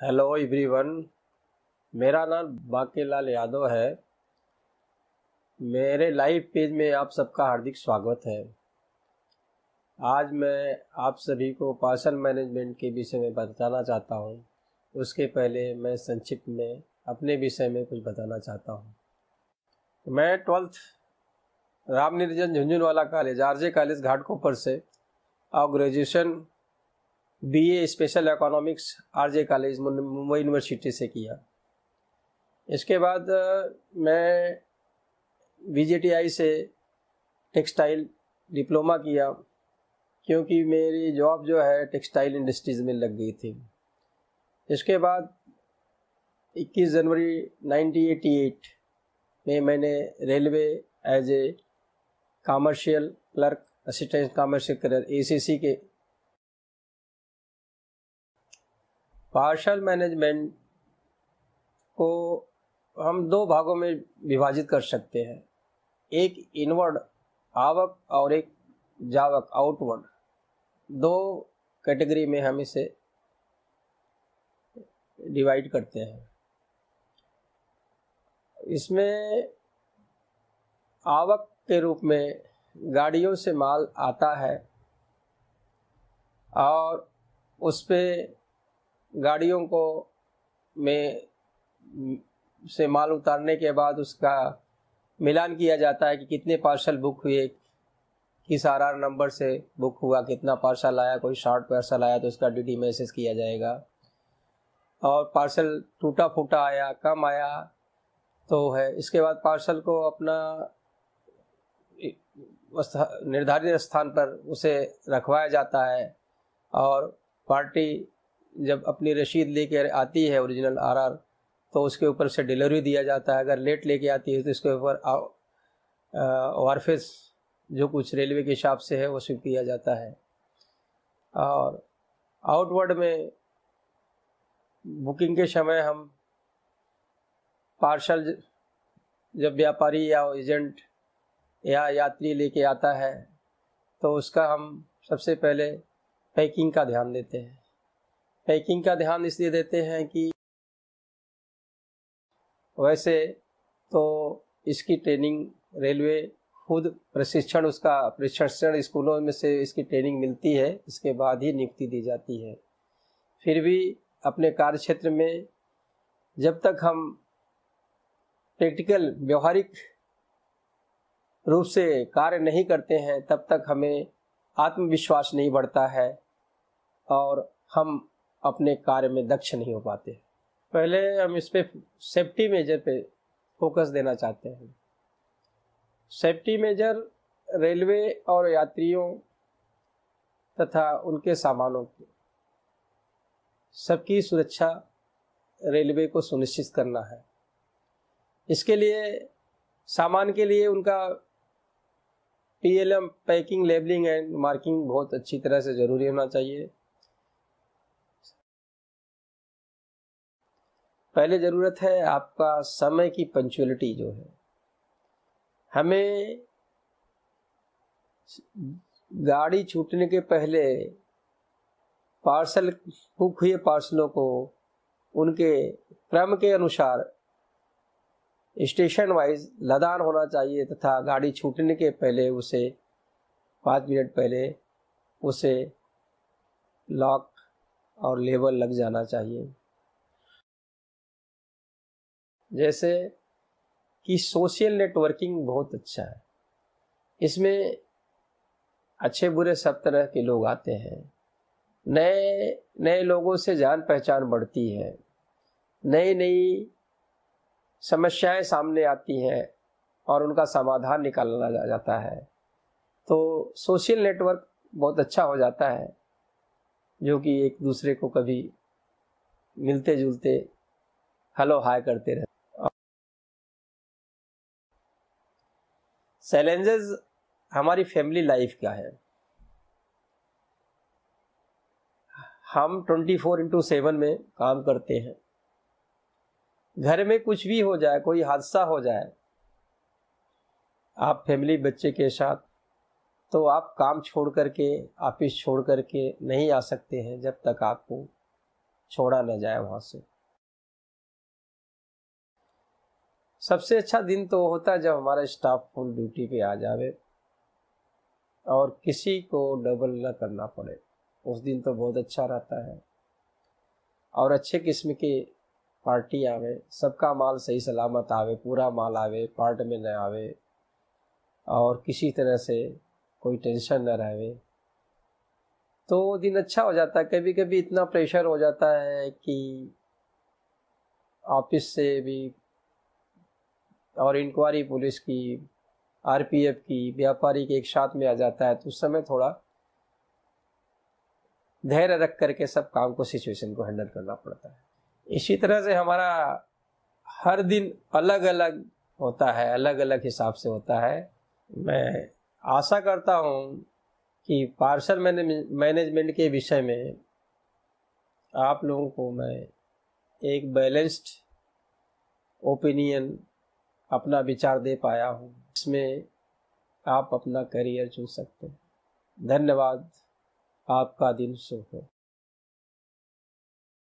Hello everyone मेरा नाम बाकेलाल यादव है। मेरे लाइव पेज में आप सबका हार्दिक स्वागत है। आज मैं आप सभी को पार्सल मैनेजमेंट के विषय में बताना चाहता हूँ। उसके पहले मैं संक्षिप्त में अपने विषय में कुछ बताना चाहता हूँ। मैं twelfth Ram Niranjan Jhunjhunwala college RJ college Ghatkopar से और graduation BA special economics RJ college Mumbai university से किया। इसके बाद मैं वी से टेक्सटाइल डिप्लोमा किया, क्योंकि मेरी जॉब जो है टेक्सटाइल इंडस्ट्रीज़ में लग गई थी। इसके बाद 21 जनवरी 1988 में मैंने railway as a commercial clerk, assistant commercial clerk A के पार्शल मैनेजमेंट को हम दो भागों में विभाजित कर सकते हैं। एक इनवर्ड आवक और एक जावक आउटवर्ड दो कैटेगरी में हम इसे डिवाइड करते हैं। इसमें आवक के रूप में गाड़ियों से माल आता है और उस पर गाड़ियों को में, से माल उतारने के बाद उसका मिलान किया जाता है कि कितने पार्सल बुक हुए, किस आर आर नंबर से बुक हुआ, कितना पार्सल आया, कोई शॉर्ट पार्सल आया तो उसका डी मैसेज किया जाएगा। और पार्सल टूटा फूटा आया, कम आया तो है। इसके बाद पार्सल को अपना निर्धारित स्थान पर उसे रखवाया जाता है और पार्टी जब अपनी रसीद लेके आती है ओरिजिनल आरआर तो उसके ऊपर से डिलीवरी दिया जाता है। अगर लेट लेके आती है तो उसके ऊपर वारफेस, जो कुछ रेलवे के हिसाब से है, वो स्वीप किया जाता है। और आउटवर्ड में बुकिंग के समय हम पार्सल जब व्यापारी या एजेंट या यात्री लेके आता है तो उसका हम सबसे पहले पैकिंग का ध्यान देते हैं। पैकिंग का ध्यान इसलिए देते हैं कि वैसे तो इसकी ट्रेनिंग रेलवे खुद प्रशिक्षण, उसका प्रशिक्षण स्कूलों में से इसकी ट्रेनिंग मिलती है, इसके बाद ही नियुक्ति दी जाती है। फिर भी अपने कार्य क्षेत्र में जब तक हम प्रैक्टिकल, व्यवहारिक रूप से कार्य नहीं करते हैं, तब तक हमें आत्मविश्वास नहीं बढ़ता है और हम अपने कार्य में दक्ष नहीं हो पाते। पहले हम इस पर सेफ्टी मेजर पे फोकस देना चाहते हैं। सेफ्टी मेजर रेलवे और यात्रियों तथा उनके सामानों की। सबकी सुरक्षा रेलवे को सुनिश्चित करना है। इसके लिए, सामान के लिए उनका PLM packing labelling and marking बहुत अच्छी तरह से ज़रूरी होना चाहिए। पहले ज़रूरत है आपका समय की पंचुअलिटी जो है। हमें गाड़ी छूटने के पहले पार्सल, बुक हुए पार्सलों को, उनके क्रम के अनुसार स्टेशन वाइज लदान होना चाहिए तथा गाड़ी छूटने के पहले उसे, पाँच मिनट पहले उसे लॉक और लेबल लग जाना चाहिए। जैसे कि सोशल नेटवर्किंग बहुत अच्छा है। इसमें अच्छे बुरे सब तरह के लोग आते हैं। नए नए लोगों से जान पहचान बढ़ती है। नई नई समस्याएँ सामने आती हैं और उनका समाधान निकालना जा, जाता है। तो सोशल नेटवर्क बहुत अच्छा हो जाता है, जो कि एक दूसरे को कभी मिलते जुलते हेलो हाय करते रहते चैलेंजेस हमारी फैमिली लाइफ का है? हम ट्वेंटी फोर इंटू सेवन में काम करते हैं। घर में कुछ भी हो जाए, कोई हादसा हो जाए, आप फैमिली बच्चे के साथ तो आप काम छोड़ करके ऑफ़िस छोड़ करके नहीं आ सकते हैं जब तक आपको छोड़ा न जाए वहाँ से। सबसे अच्छा दिन तो होता है जब हमारा स्टाफ फुल ड्यूटी पे आ जावे और किसी को डबल न करना पड़े। उस दिन तो बहुत अच्छा रहता है। और अच्छे किस्म की पार्टी आवे, सबका माल सही सलामत आवे, पूरा माल आवे पार्ट में न आवे और किसी तरह से कोई टेंशन न रहे। तो दिन अच्छा हो जाता है। कभी कभी इतना प्रेशर हो जाता है कि ऑफ़िस से भी और इंक्वायरी पुलिस की आरपीएफ की, व्यापारी के एक साथ में आ जाता है तो उस समय थोड़ा धैर्य रख करके सब काम को सिचुएशन को हैंडल करना पड़ता है। इसी तरह से हमारा हर दिन अलग अलग होता है अलग अलग हिसाब से होता है। मैं आशा करता हूँ कि पार्सल मैनेजमेंट के विषय में आप लोगों को मैं एक बैलेंस्ड ओपिनियन अपना विचार दे पाया हूँ इसमें आप अपना करियर चुन सकते हैं। धन्यवाद। आपका दिन शुभ हो।